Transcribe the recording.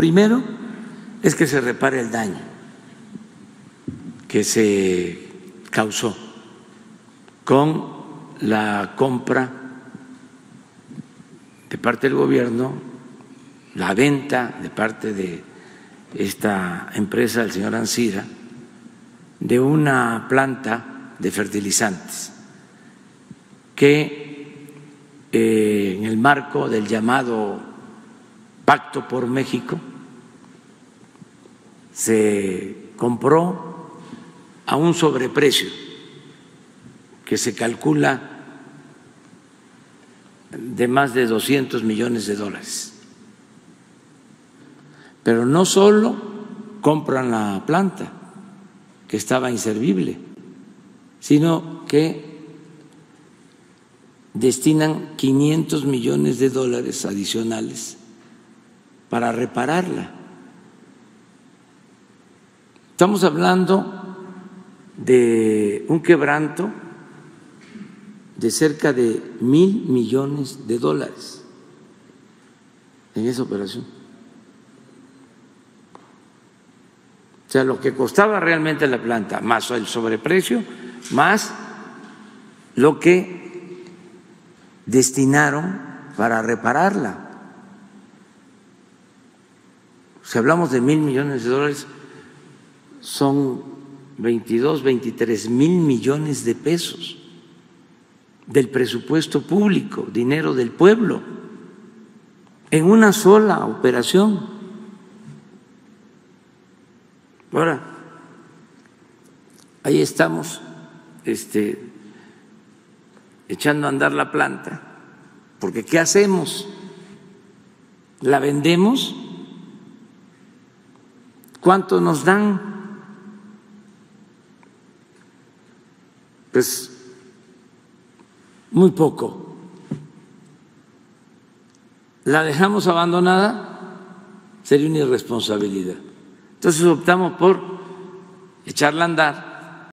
Primero es que se repare el daño que se causó con la compra de parte del gobierno, la venta de parte de esta empresa del señor Ansira de una planta de fertilizantes que eh, en el marco del llamado Pacto por México se compró a un sobreprecio que se calcula de más de 200 millones de dólares. Pero no solo compran la planta, que estaba inservible, sino que destinan 500 millones de dólares adicionales para repararla. Estamos hablando de un quebranto de cerca de mil millones de dólares en esa operación. O sea, lo que costaba realmente la planta, más el sobreprecio, más lo que destinaron para repararla. Si hablamos de mil millones de dólares, son 22, 23 mil millones de pesos del presupuesto público, dinero del pueblo, en una sola operación. Ahora, ahí estamos este, echando a andar la planta, porque ¿qué hacemos? ¿La vendemos? ¿Cuánto nos dan? Pues muy poco. ¿La dejamos abandonada? Sería una irresponsabilidad. Entonces optamos por echarla a andar